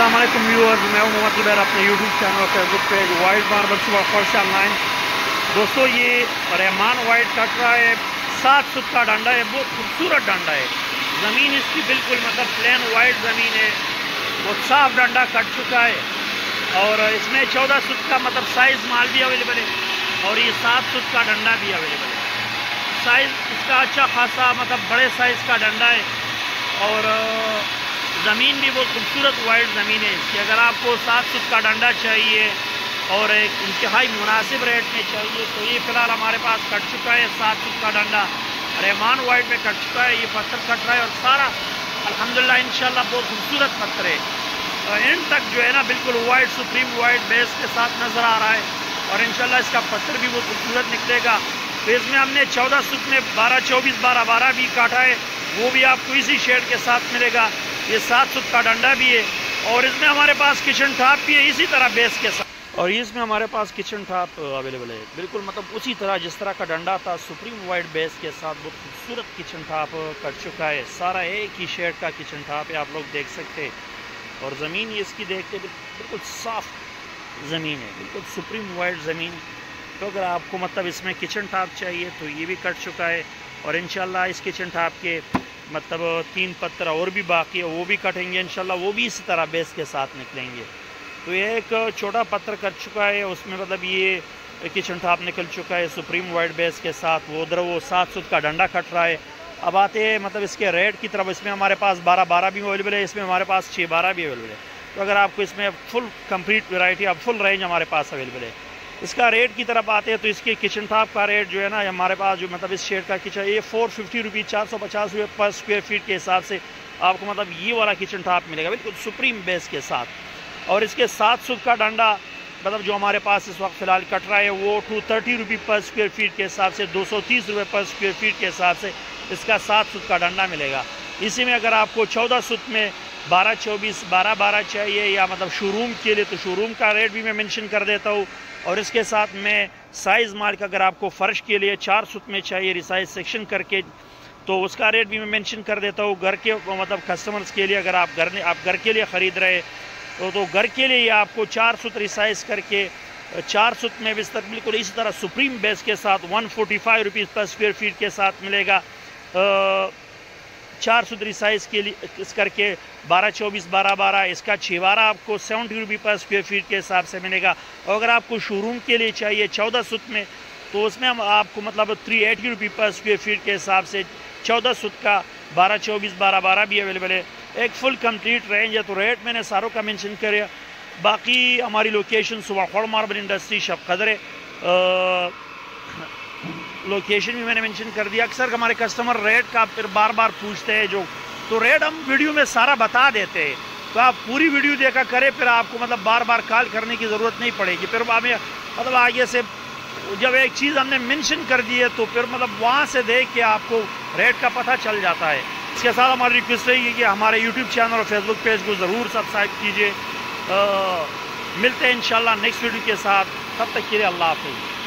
السلام علیکم ویورز، میں ہوں محمد زبیر، اپنے یوٹیوب چینل اور Facebook page white marble صبح خوش آن لائن دوستو، یہ رحمان وائٹ کٹ رہا ہے، سات سٹ کا ڈانڈا ہے، بہت خوبصورت ڈانڈا ہے۔ زمین اس کی بالکل مطلب پلین وائٹ زمین ہے۔ بہت صاف ڈانڈا کٹ چکا ہے۔ اور اس میں چودہ سٹ کا مطلب سائز مال بھی اویلیبل ہے۔ اور یہ سات سٹ کا ڈنڈا بھی اویلیبل ہے۔ سائز اس کا اچھا خاصا مطلب بڑے سائز کا ڈنڈا ہے۔ اور زمین بھی بہت خوبصورت وائٹ زمین ہے اس کی۔ اگر آپ کو سات سٹ کا ڈنڈا چاہیے اور ایک انتہائی مناسب ریٹ میں چاہیے تو یہ فی الحال ہمارے پاس کٹ چکا ہے، سات سٹ کا ڈنڈا۔ رحمان وائٹ میں کٹ چکا ہے، یہ پتھر کٹ رہا ہے اور سارا الحمدللہ انشاءاللہ بہت خوبصورت پتھر ہے۔ اینڈ تک جو ہے نا بالکل وائٹ سپریم وائٹ بیس کے ساتھ نظر آ رہا ہے اور انشاءاللہ اس کا پتھر بھی بہت خوبصورت نکلے گا۔ تو اس میں ہم نے چودہ سٹ میں بارہ، چوبیس بارہ بارہ بھی کاٹا ہے، وہ بھی آپ کو اسی شیڈ کے ساتھ ملے گا۔ یہ سات سٹ کا ڈنڈا بھی ہے اور اس میں ہمارے پاس کچن ٹاپ بھی ہے، اسی طرح بیس کے ساتھ۔ اور اس میں ہمارے پاس کچن ٹاپ اویلیبل ہے۔ بالکل مطلب اسی طرح جس طرح کا ڈنڈا تھا، سپریم وائٹ بیس کے ساتھ بہت خوبصورت کچن ٹاپ کٹ چکا ہے۔ سارا ایک ہی شیڈ کا کچن ٹاپ ہے، آپ لوگ دیکھ سکتے اور زمین اس کی دیکھتے بالکل صاف زمین ہے، بالکل سپریم وائٹ زمین۔ تو اگر آپ کو مطلب اس میں کچن ٹاپ چاہیے تو یہ بھی کٹ چکا ہے اور انشاءاللہ اس کچن ٹاپ کے مطلب تین پتھر اور بھی باقی ہے، وہ بھی کٹیں گے انشاءاللہ، وہ بھی اسی طرح بیس کے ساتھ نکلیں گے۔ تو یہ ایک چھوٹا پتھر کٹ چکا ہے، اس میں مطلب یہ کچن ٹاپ نکل چکا ہے، سپریم وائٹ بیس کے ساتھ، وہ ادھر وہ سات سات کا ڈنڈا کٹ رہا ہے۔ اب آتے ہیں مطلب اس کے ریٹ کی طرف، اس میں ہمارے پاس بارہ بارہ بھی اویلیبل ہے، اس میں ہمارے پاس چھ بارہ بھی اویلیبل ہے۔ تو اگر آپ کو اس میں فل کمپلیٹ ورائٹی اب فل رینج ہمارے پاس اویلیبل ہے۔ اس کا ریٹ کی طرف آتے ہیں تو اس کے کچن ٹاپ کا ریٹ جو ہے نا، ہمارے پاس جو مطلب اس شیڈ کا کچن، یہ فور ففٹی روپیز چار سو پچاس روپے پر اسکوائر فیٹ کے حساب سے آپ کو مطلب یہ والا کچن ٹاپ ملے گا، بالکل سپریم بیس کے ساتھ۔ اور اس کے سات سو کا ڈنڈا مطلب جو ہمارے پاس اس وقت فی الحال کٹ رہا ہے، وہ ٹو تھرٹی روپی پر اسکوائر فیٹ کے حساب سے، دو سو تیس روپے پر اسکوائر فیٹ کے حساب سے اس کا سات سوت کا ڈنڈا ملے گا۔ اسی میں اگر آپ کو چودہ سوت میں بارہ چوبیس، بارہ بارہ چاہیے یا مطلب شو روم کے لیے تو شو روم کا ریٹ بھی میں منشن کر دیتا ہوں اور اس کے ساتھ میں سائز مارک اگر آپ کو فرش کے لیے چار سوت میں چاہیے، ریسائز سیکشن کر کے تو اس کا ریٹ بھی میں منشن کر دیتا ہوں۔ گھر کے مطلب کسٹمرز کے لیے اگر آپ گھر آپ گھر کے لیے خرید رہے تو تو گھر کے لیے آپ کو چار سوت ریسائز کر کے چار سوت میں بستر بالکل اسی طرح سپریم بیس کے ساتھ one forty five rupees per square feet کے ساتھ ملے گا۔ چار ستری سائز کے لیے، اس کر کے بارہ چوبیس، بارہ بارہ، اس کا چھ بارہ آپ کو سیونٹی روپی پر اسکوئر فیٹ کے حساب سے ملے گا۔ اور اگر آپ کو شو روم کے لیے چاہیے چودہ ست میں، تو اس میں ہم آپ کو مطلب تھری ایٹی روپی پر اسکوئر فیٹ کے حساب سے چودہ ست کا بارہ چوبیس، بارہ بارہ بھی اویلیبل ہے۔ ایک فل کمپلیٹ رینج ہے تو ریٹ میں نے ساروں کا مینشن کریا۔ باقی ہماری لوکیشن صبح خوڑ ماربل انڈسٹری شب قدرے لوکیشن بھی میں نے منشن کر دیا. اکثر ہمارے کسٹمر ریٹ کا پھر بار بار پوچھتے ہیں جو. تو ریٹ ہم ویڈیو میں سارا بتا دیتے ہیں. تو آپ پوری ویڈیو دیکھا کرے پھر آپ کو مطلب بار بار کال کرنے کی ضرورت نہیں پڑے گی. پھر ہمیں مطلب آگے سے جب ایک چیز ہم نے منشن کر دی ہے، تو پھر مطلب وہاں سے دیکھ کے آپ کو ریٹ کا پتہ چل جاتا ہے. اس کے ساتھ ہماری ریکویسٹ رہی ہے کہ ہمارے یوٹیوب چینل اور فیس بک پیج کو ضرور سبسکرائب کیجیے ملتے ہیں انشاءاللہ نیکسٹ ویڈیو کے ساتھ. تب تک کے لیے اللہ حافظ.